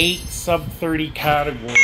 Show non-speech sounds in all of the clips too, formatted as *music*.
Eight sub 30 categories.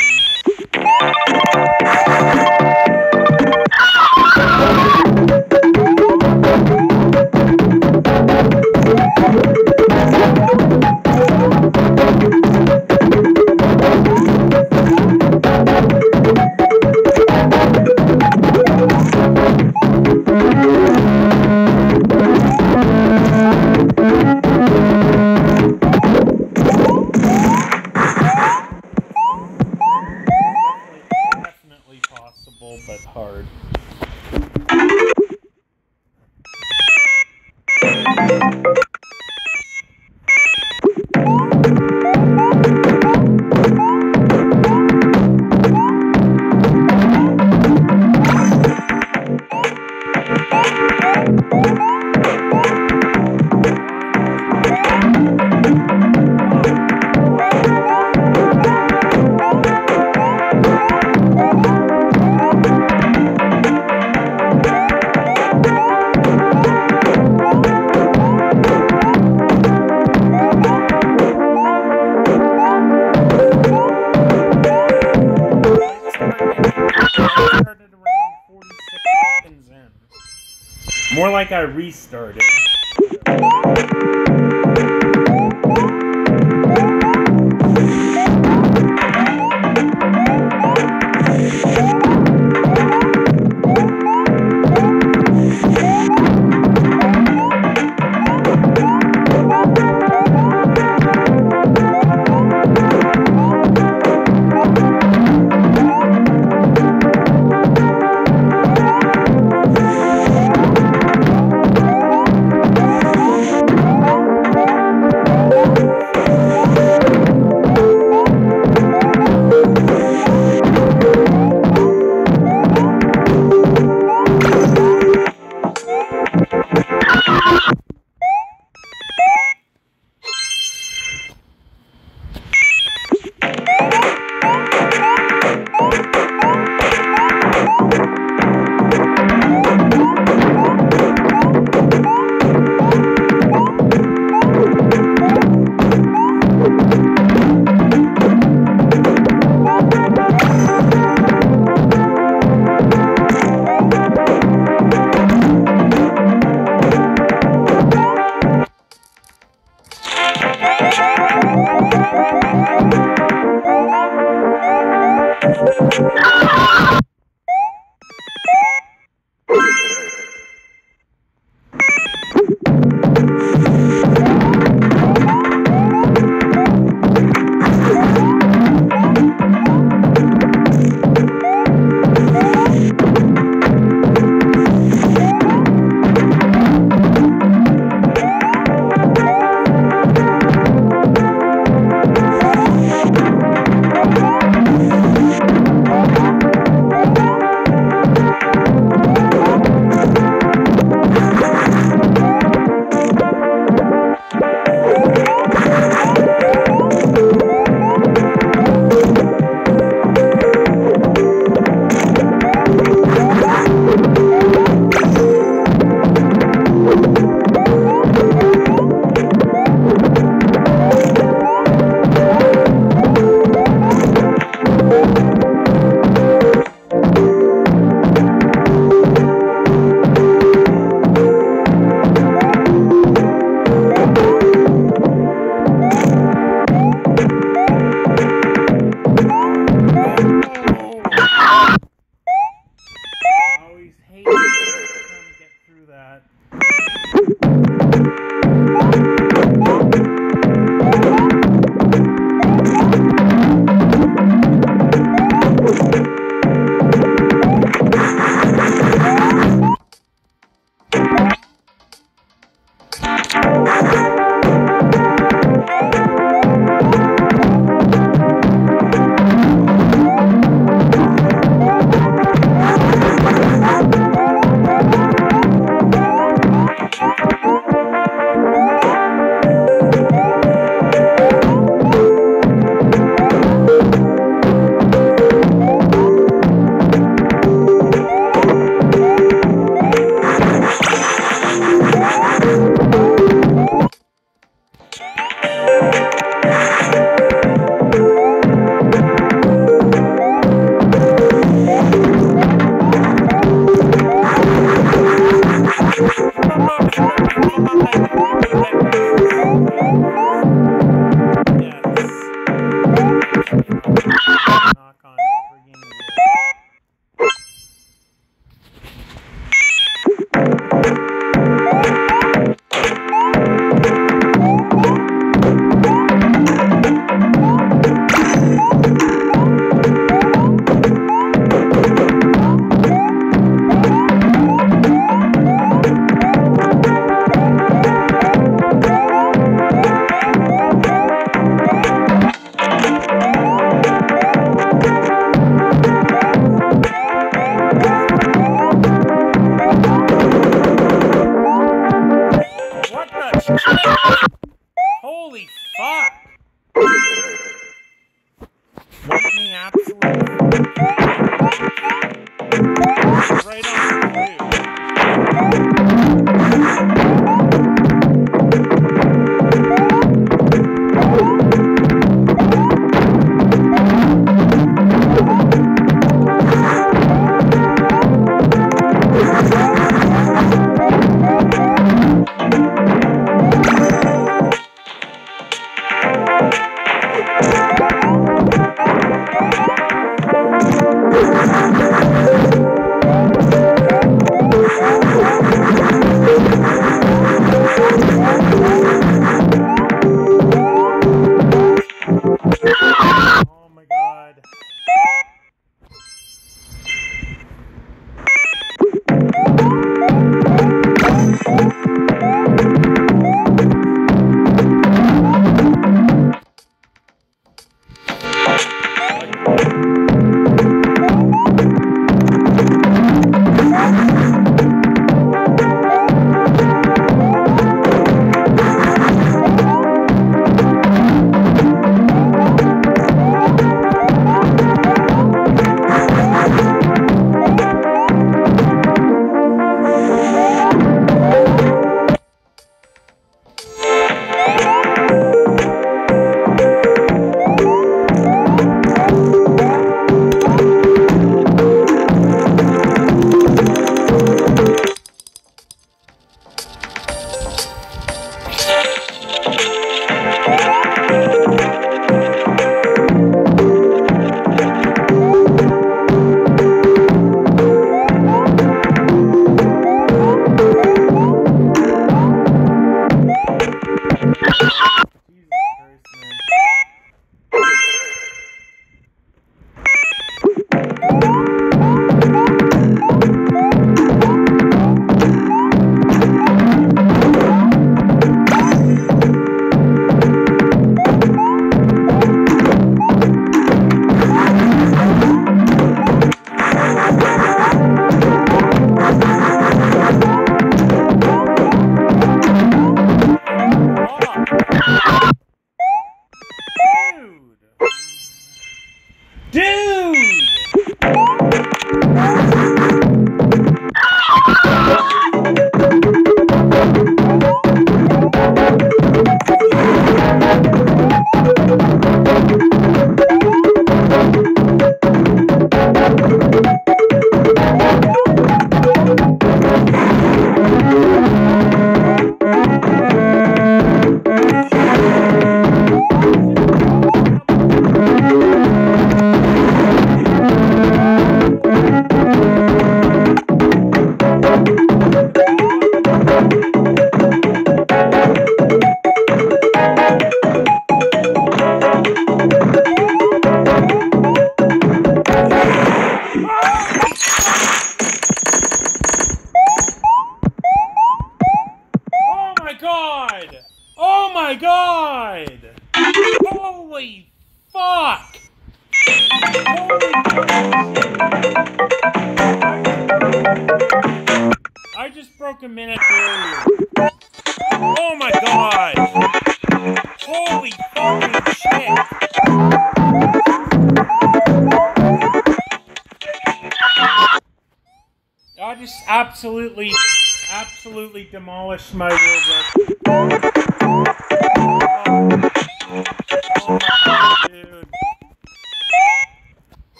Like I restarted.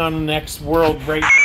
On the next world right now.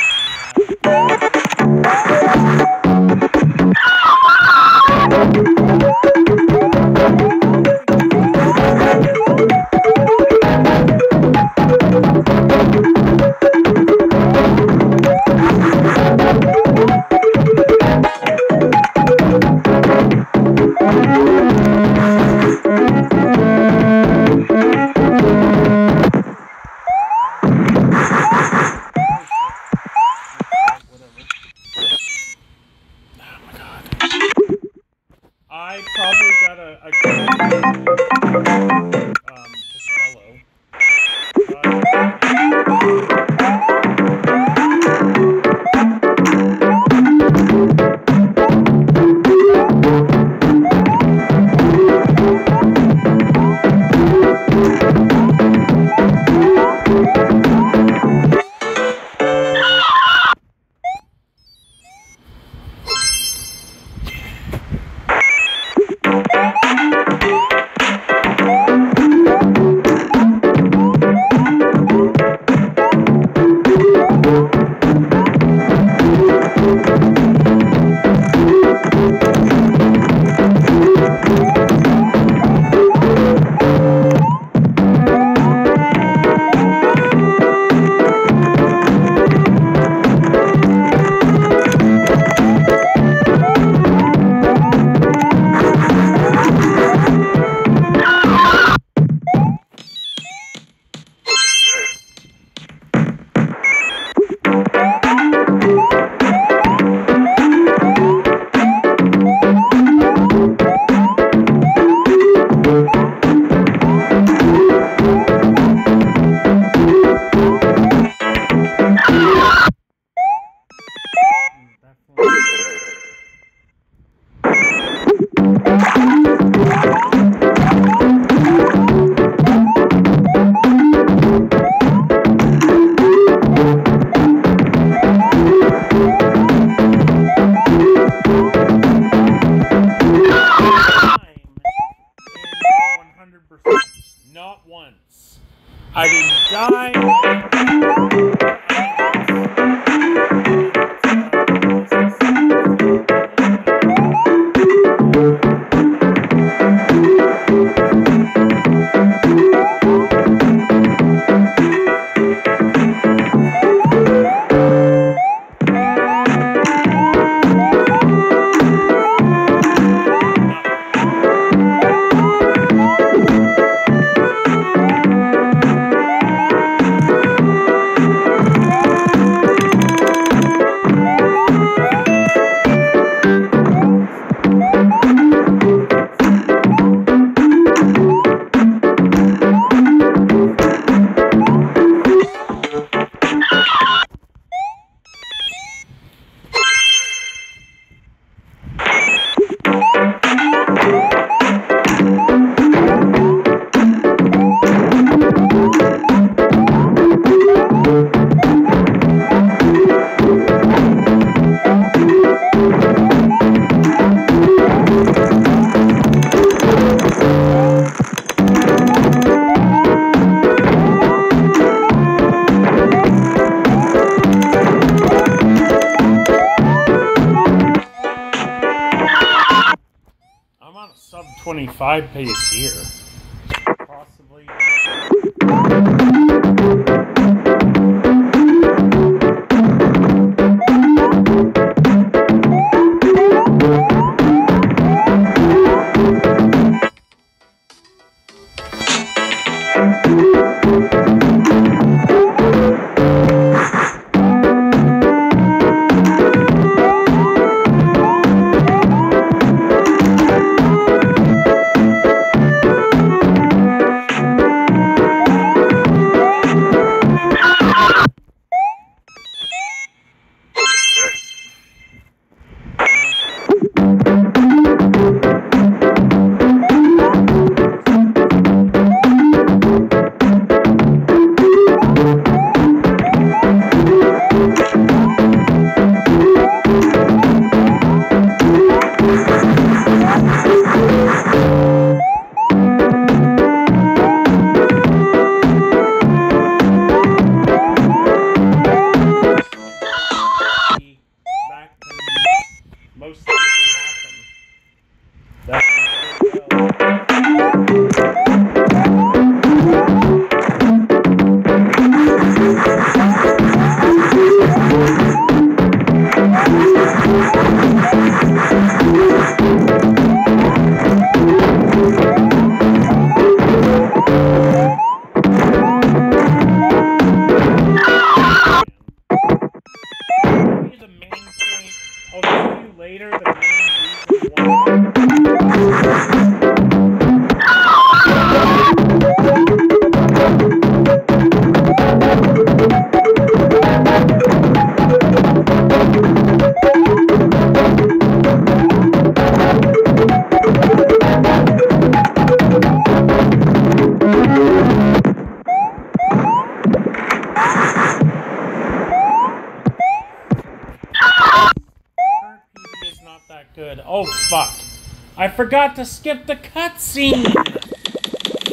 forgot to skip the cutscene!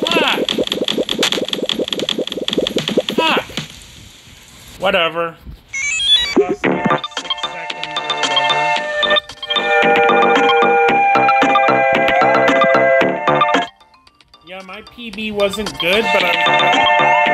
Fuck! Fuck! Whatever. Yeah, my PB wasn't good, but I'm...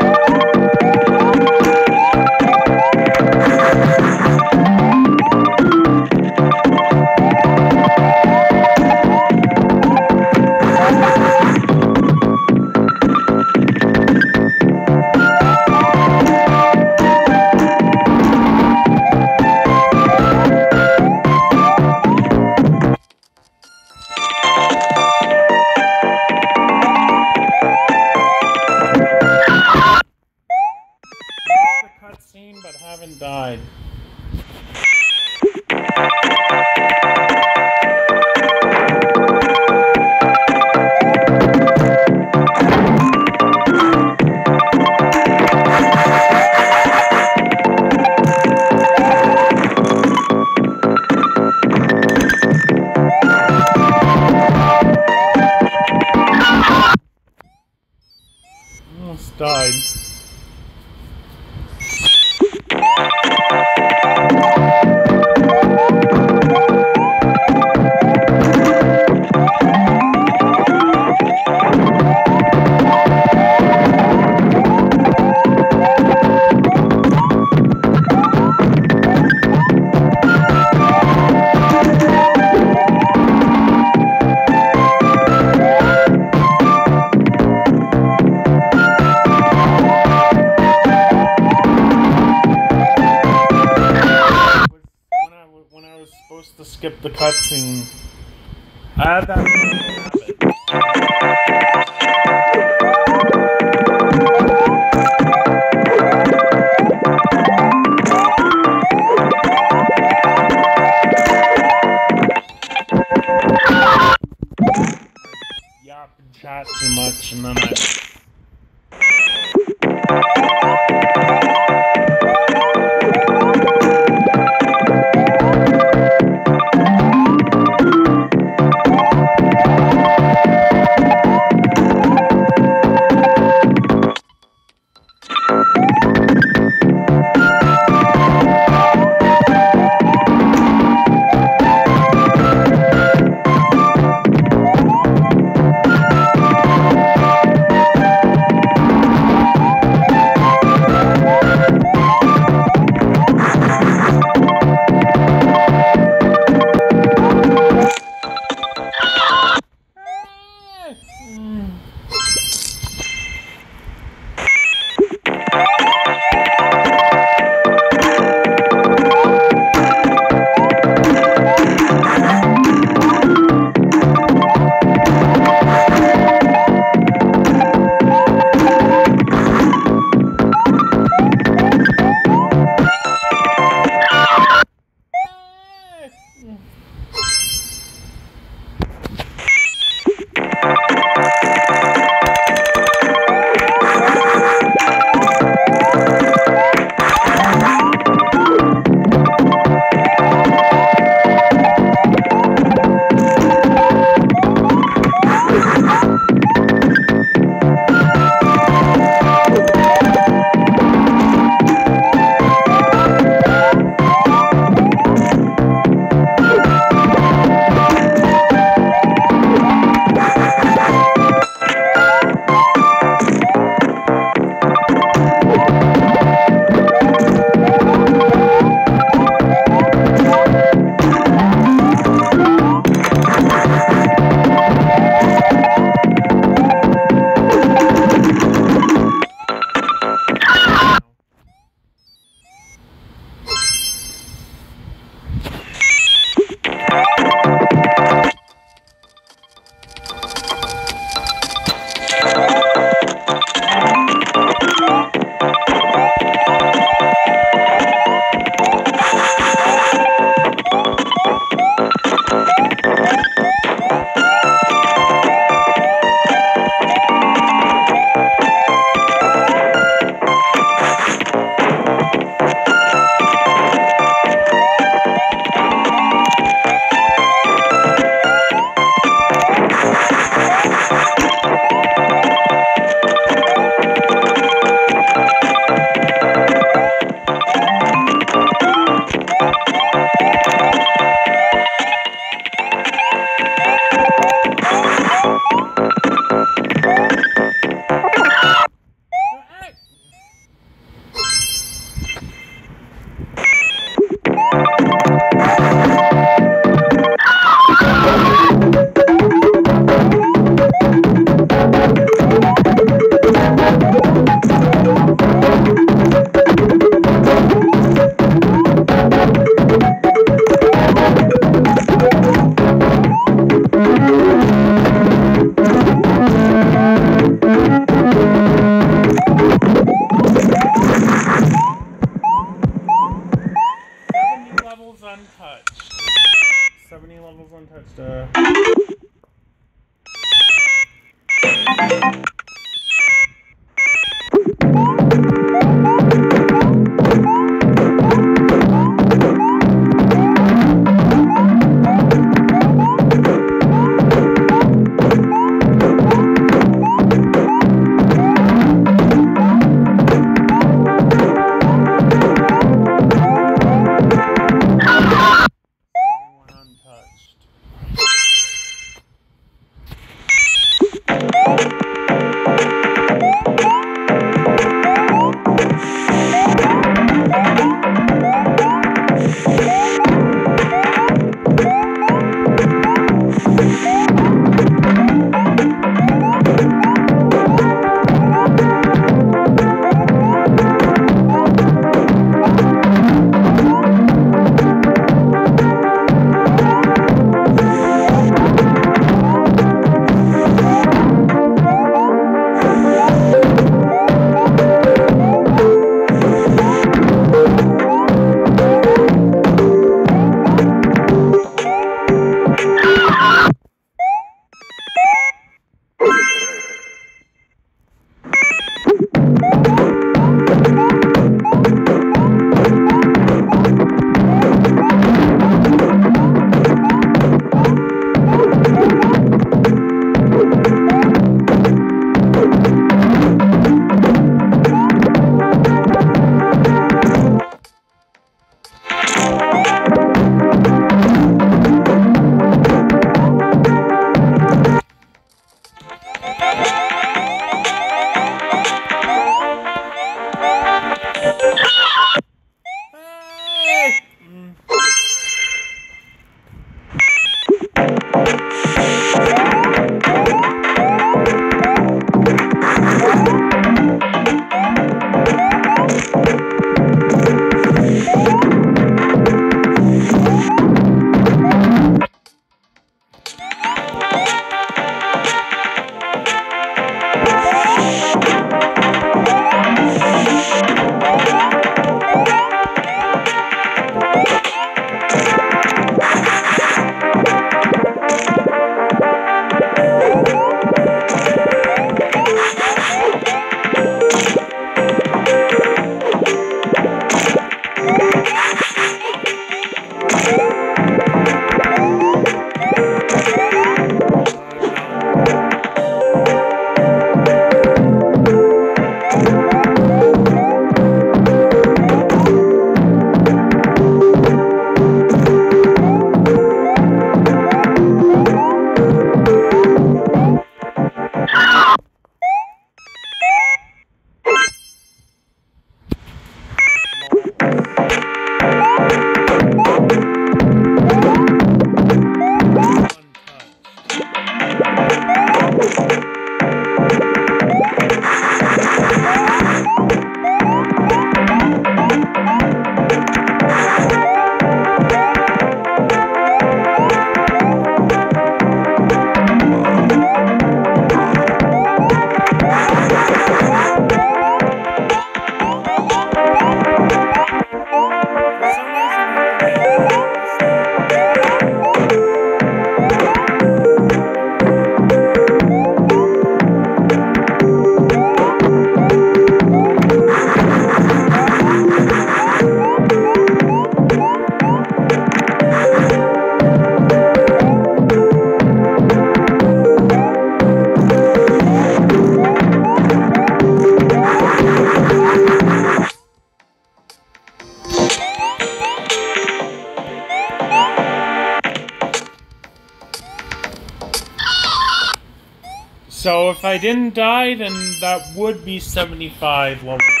I didn't die, then that would be 75 levels.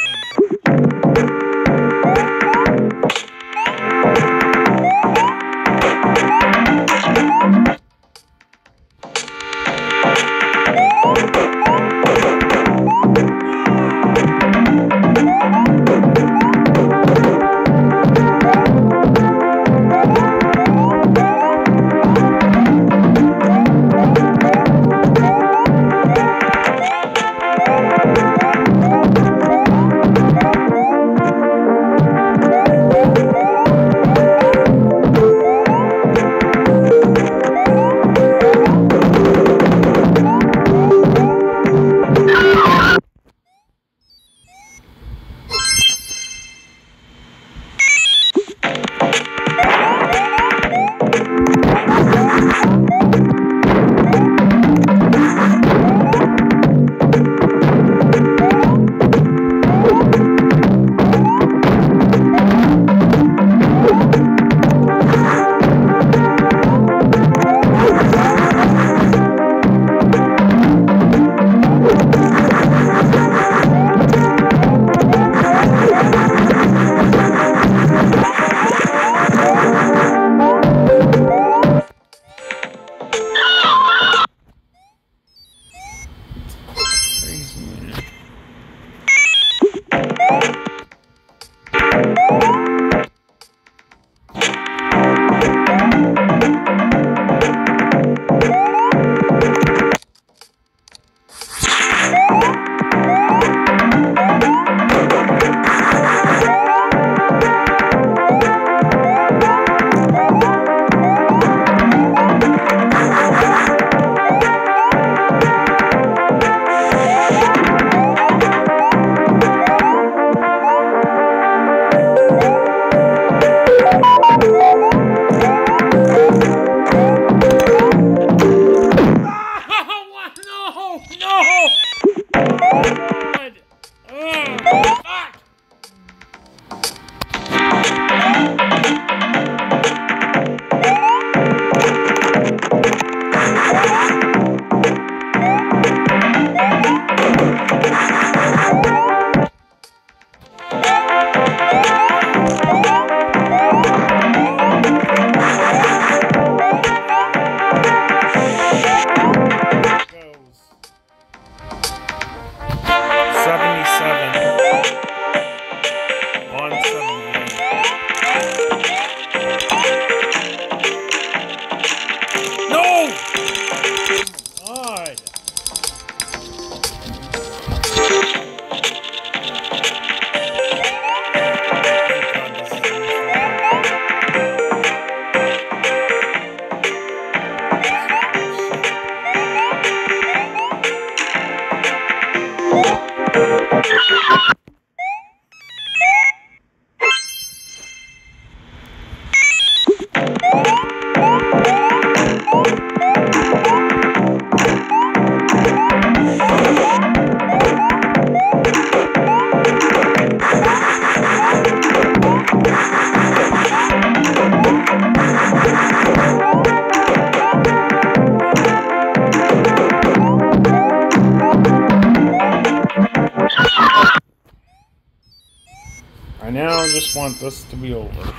Just want this to be over.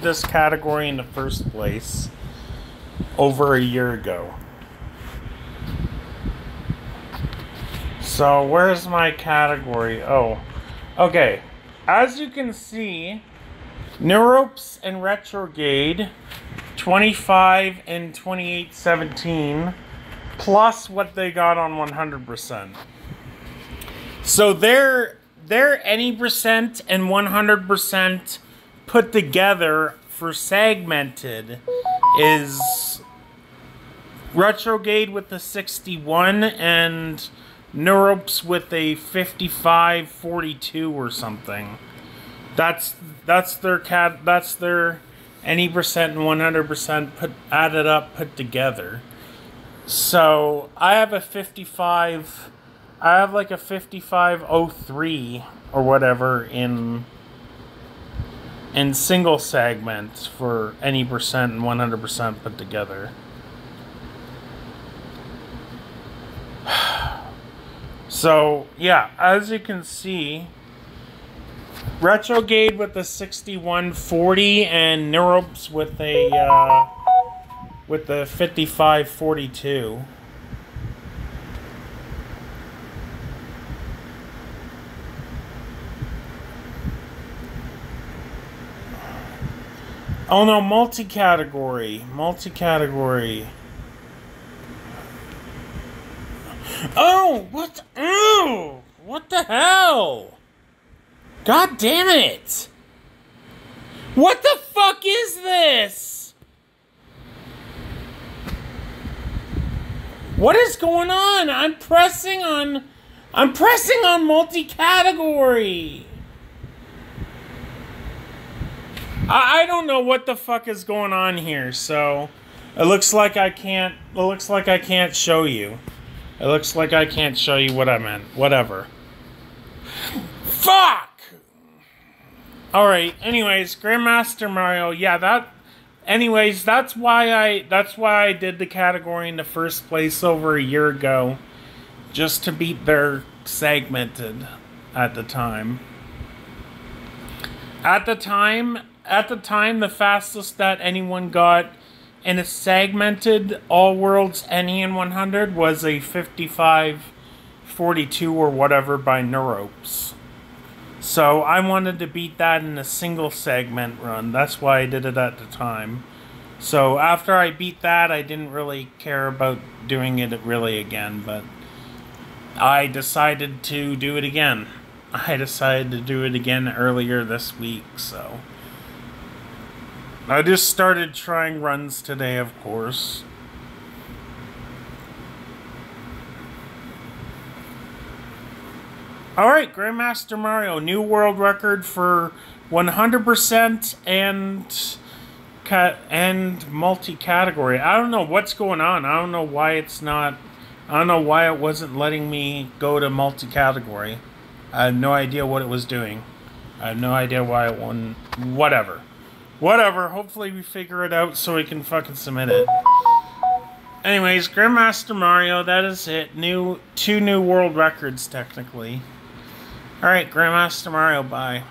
This category in the first place over a year ago. So where's my category? Oh. Okay. As you can see, Neuropes and Retrograde 25 and 2817 plus what they got on 100%. So they're they're any percent and 100% put together for segmented is Retrograde with the 61 and Neuropes with a 55 42 or something. That's that's their cat that's their any percent and 100% put added up put together. So, I have a 55 I have like a 5503 or whatever in in single segments for any percent and 100% put together. *sighs* So, yeah, as you can see, Retrograde with the 6140 and Neuropes with a uh, with the 5542. Oh no, multi-category. Multi-category. Oh, what? Oh, what the hell? God damn it! What the fuck is this? What is going on? I'm pressing on. I'm pressing on multi-category. I, I don't know what the fuck is going on here, so it looks like I can't. It looks like I can't show you. It looks like I can't show you what I meant. Whatever. Fuck. All right. Anyways, Grandmaster Mario. Yeah, that. Anyways, that's why I. That's why I did the category in the first place over a year ago, just to beat their segmented at the time. At the time, at the time, the fastest that anyone got in a segmented All Worlds NEN 100 was a 55 42 or whatever by Neuropes. So I wanted to beat that in a single segment run. That's why I did it at the time. So after I beat that, I didn't really care about doing it really again, but I decided to do it again. *laughs* I decided to do it again earlier this week, so. I just started trying runs today, of course. Alright, Grandmaster Mario, new world record for 100% and and multi-category. I don't know what's going on. I don't know why it's not I don't know why it wasn't letting me go to multi-category. I have no idea what it was doing. I have no idea why it won. Whatever. Whatever. Hopefully we figure it out so we can fucking submit it. Anyways, Grandmaster Mario, that is it. New two new world records technically. Alright, Grandmaster Mario, bye.